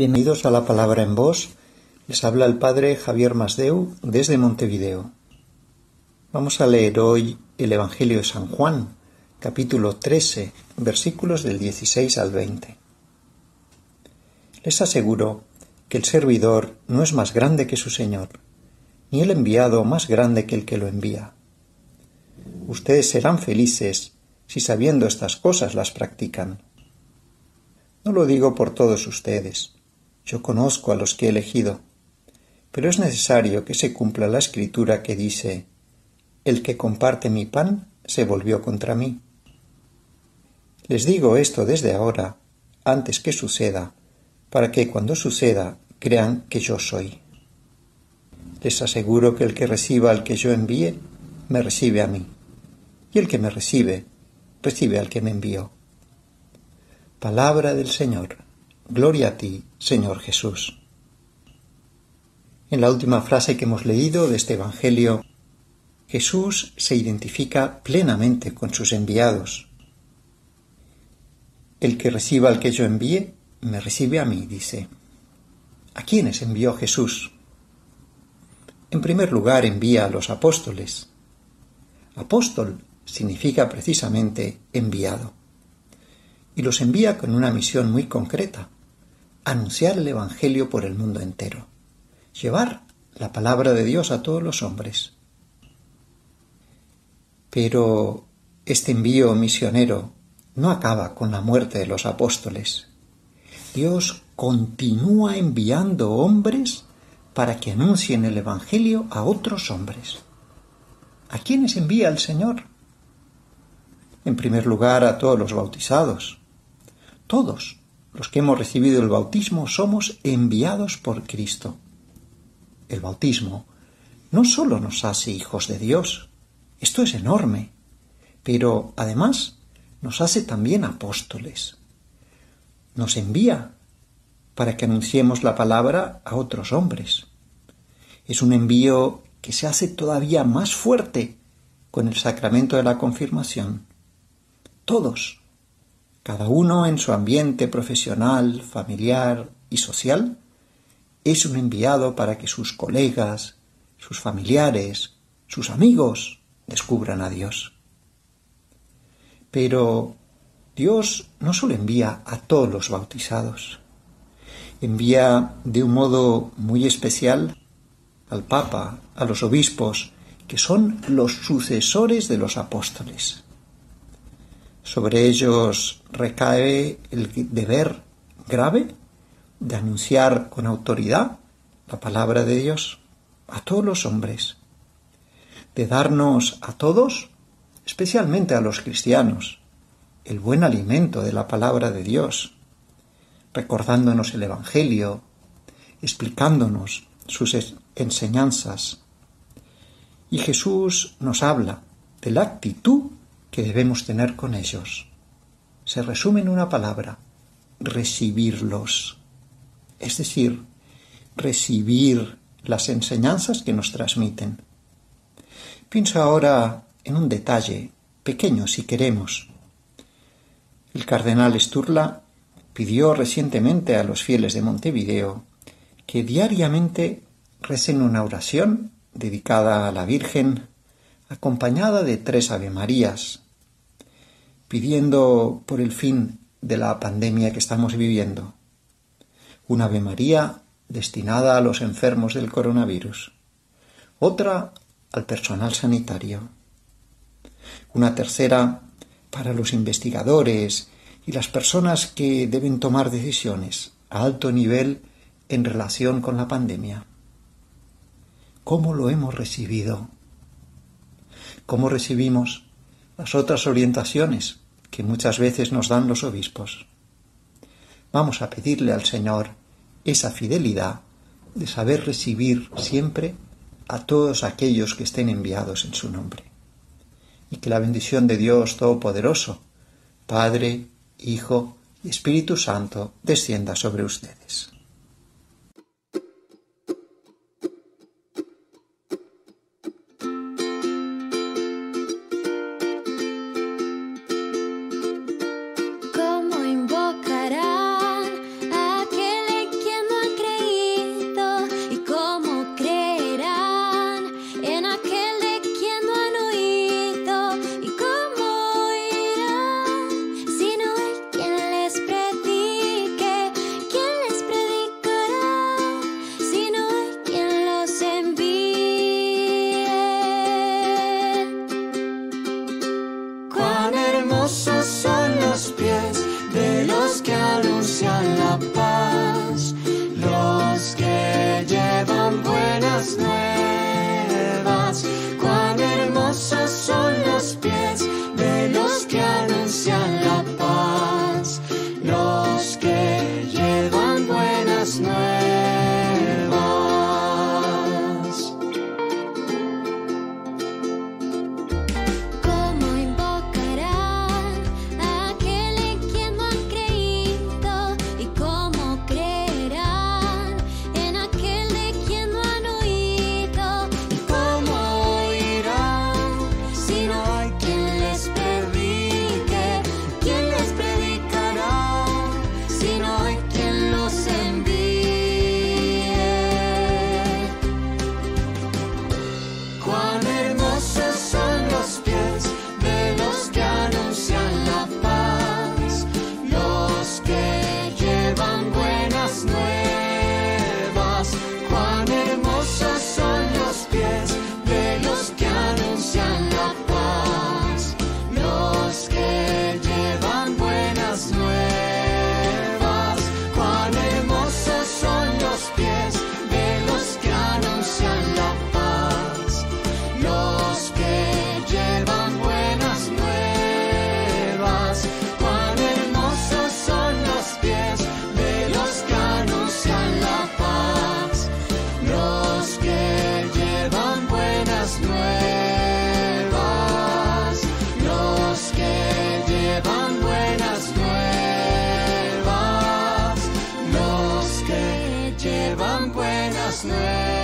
Bienvenidos a la palabra en voz. Les habla el padre Javier Masdeu desde Montevideo. Vamos a leer hoy el Evangelio de San Juan, capítulo 13, versículos del 16 al 20. Les aseguro que el servidor no es más grande que su Señor, ni el enviado más grande que el que lo envía. Ustedes serán felices si sabiendo estas cosas las practican. No lo digo por todos ustedes, yo conozco a los que he elegido, pero es necesario que se cumpla la escritura que dice, El que comparte mi pan se volvió contra mí. Les digo esto desde ahora, antes que suceda, para que cuando suceda crean que yo soy. Les aseguro que el que reciba al que yo envíe, me recibe a mí, y el que me recibe, recibe al que me envió. Palabra del Señor. Gloria a ti, Señor Jesús. En la última frase que hemos leído de este Evangelio, Jesús se identifica plenamente con sus enviados. El que reciba al que yo envíe, me recibe a mí, dice. ¿A quiénes envió Jesús? En primer lugar envía a los apóstoles. Apóstol significa precisamente enviado. Y los envía con una misión muy concreta, anunciar el Evangelio por el mundo entero, llevar la palabra de Dios a todos los hombres. Pero este envío misionero no acaba con la muerte de los apóstoles. Dios continúa enviando hombres para que anuncien el Evangelio a otros hombres. ¿A quiénes envía el Señor? En primer lugar, a todos los bautizados. Todos los que hemos recibido el bautismo somos enviados por Cristo. El bautismo no sólo nos hace hijos de Dios, esto es enorme, pero además nos hace también apóstoles. Nos envía para que anunciemos la palabra a otros hombres. Es un envío que se hace todavía más fuerte con el sacramento de la confirmación. Todos, cada uno en su ambiente profesional, familiar y social, es un enviado para que sus colegas, sus familiares, sus amigos descubran a Dios. Pero Dios no solo envía a todos los bautizados, envía de un modo muy especial al Papa, a los obispos, que son los sucesores de los apóstoles. Sobre ellos recae el deber grave de anunciar con autoridad la palabra de Dios a todos los hombres, de darnos a todos, especialmente a los cristianos, el buen alimento de la palabra de Dios, recordándonos el Evangelio, explicándonos sus enseñanzas. Y Jesús nos habla de la actitud que debemos tener con ellos. Se resume en una palabra, recibirlos. Es decir, recibir las enseñanzas que nos transmiten. Pienso ahora en un detalle, pequeño si queremos. El cardenal Sturla pidió recientemente a los fieles de Montevideo que diariamente recen una oración dedicada a la Virgen acompañada de tres Ave Marías, pidiendo por el fin de la pandemia que estamos viviendo. Una Ave María destinada a los enfermos del coronavirus, otra al personal sanitario, una tercera para los investigadores y las personas que deben tomar decisiones a alto nivel en relación con la pandemia. ¿Cómo lo hemos recibido? Cómo recibimos las otras orientaciones que muchas veces nos dan los obispos. Vamos a pedirle al Señor esa fidelidad de saber recibir siempre a todos aquellos que estén enviados en su nombre. Y que la bendición de Dios Todopoderoso, Padre, Hijo y Espíritu Santo, descienda sobre ustedes. llevan buenas nuevas.